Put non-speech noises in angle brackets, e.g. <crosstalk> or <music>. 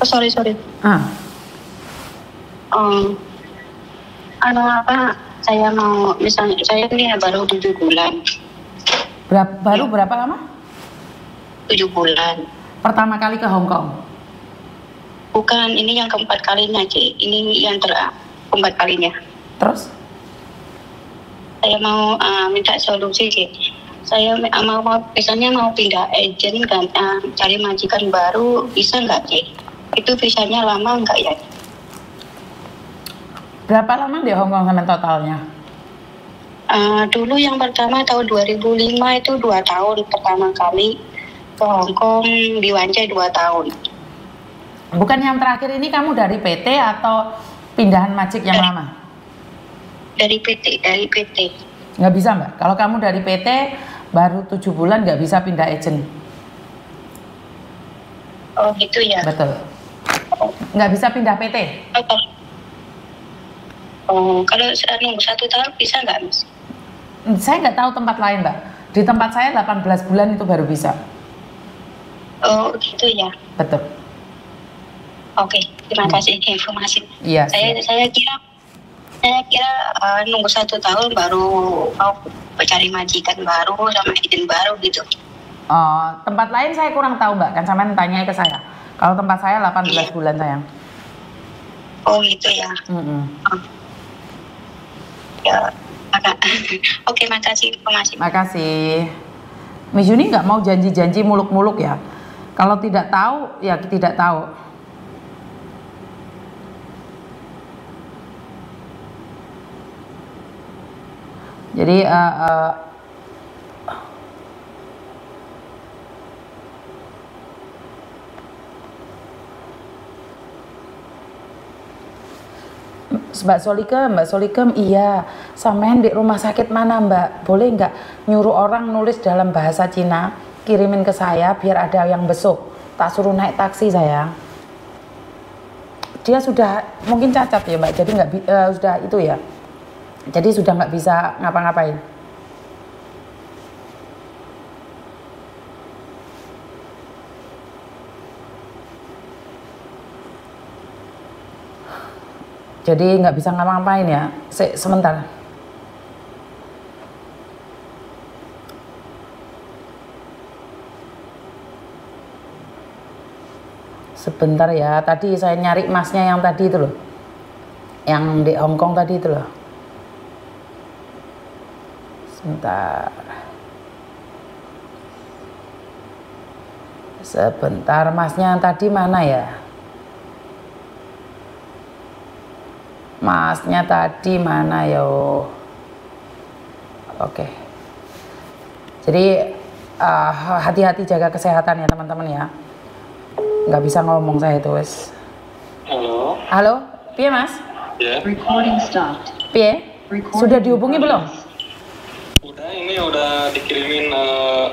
Oh, sorry, sorry. Ah, Um, anu apa, saya mau, misalnya, saya ini ya baru tujuh bulan. berapa, baru berapa lama? Tujuh bulan. Pertama kali ke Hong Kong. Bukan, ini yang keempat kalinya, Ci. Ini yang ter keempat kalinya. Terus? Saya mau uh, minta solusi, Ci. Saya mau, mau, misalnya mau pindah agent, kan, uh, cari majikan baru, bisa nggak, Ci? Itu visanya lama nggak ya? Berapa lama di Hong Kong sama totalnya? Uh, dulu yang pertama tahun 2005 itu dua tahun pertama kali ke Hong Kong di Wancai dua tahun. Bukan yang terakhir ini kamu dari PT atau pindahan Magic yang lama? Dari PT, dari PT. Nggak bisa mbak. Kalau kamu dari PT baru tujuh bulan nggak bisa pindah agent. Oh gitu ya. Betul. Nggak bisa pindah PT. Apa? Oh kalau saya nunggu satu tahun bisa nggak mas? Saya nggak tahu tempat lain mbak. Di tempat saya 18 bulan itu baru bisa. Oh gitu ya. Betul. Oke, terima kasih informasi. Iya. Saya saya kira saya kira uh, nunggu satu tahun baru mau cari majikan baru sama agent baru gitu. Oh, tempat lain saya kurang tahu mbak. Kan sampean tanya ke saya. Kalau tempat saya 18 Iya. bulan sayang. Oh gitu ya. Mm-mm. Ya. maka- <laughs> Oke, makasih informasi. Makasih. Miss Yuni nggak mau janji-janji muluk-muluk ya. Kalau tidak tahu, ya tidak tahu. Jadi eh, eh, Mbak Solikem, Mbak Solikem, iya. Sampean di rumah sakit mana Mbak? Boleh nggak nyuruh orang nulis dalam bahasa Cina, kirimin ke saya biar ada yang besok. Tak suruh naik taksi saya. Dia sudah mungkin cacat ya Mbak, jadi nggak eh, sudah itu ya. Jadi sudah nggak bisa ngapa-ngapain. Jadi nggak bisa ngapa-ngapain ya. Se sebentar. Sebentar ya. Tadi saya nyari emasnya yang tadi itu loh. Yang di Hong Kong tadi itu loh. Sebentar. Sebentar, emasnya yang tadi mana ya? Masnya tadi mana yo? Oke. Jadi eh, hati-hati jaga kesehatan ya teman-teman ya. Nggak bisa ngomong saya itu wes. Halo, Halo, piye mas? ya. Recording stopped. Piye? Recording Sudah dihubungi belum? Udah ini udah dikirimin eh,